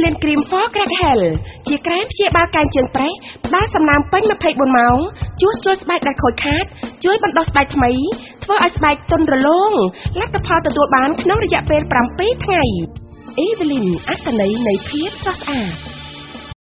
Evelyn Cream for Crack Hell ជាក្រែមព្យាបាលកែងជើងប្រេះផ្ដល់សំណើមពេញ24ម៉ោងជួសជុលស្បែកដែលខូចខាត ជួយបណ្ដុះស្បែកថ្មី ធ្វើឲ្យស្បែកទន់រលោងលទ្ធផលទទួលបានក្នុងរយៈពេល7ថ្ងៃ Evelyn អត្តន័យនៃភាពស្រស់ស្អាត